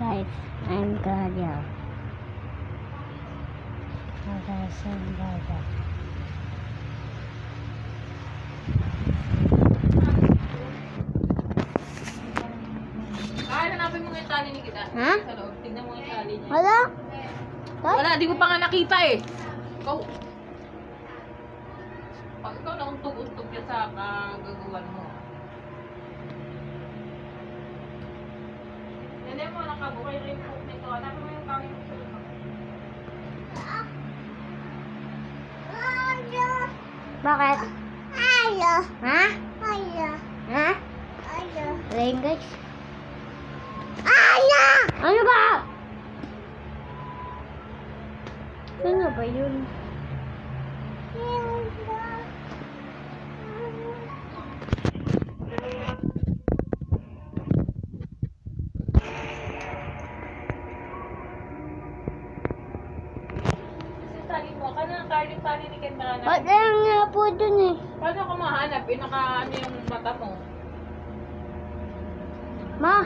guys, I'm Galia. Magasan Galia. Ay, hanapin mo nga yung tali ni kita. Ha? Sa loob. Tignan mo yung tali niya. Wala? Wala, di ko pa nga nakita eh. Ikaw. Pag ikaw na untog-untog yan sa kagagawan mo. Nakabukay rin po nito. Hanapin mo yung sa loob. Bakit? Ayo. Ha? Ayo. Ha? Ayo. Language? Ayo! Ano ba? Ano ba yun? Kasi tali mo. Kana tali tali ni Ken Marana. Ba't lang nga po dun eh? Paano ko mahanap? Eh, naka ano yung mata mo. Ma,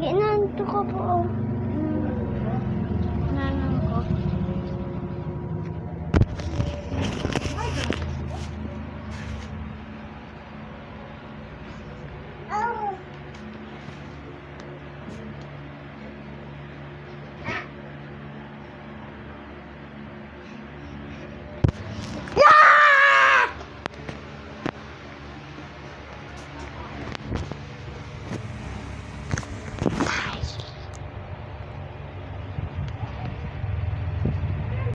ginanto ko po.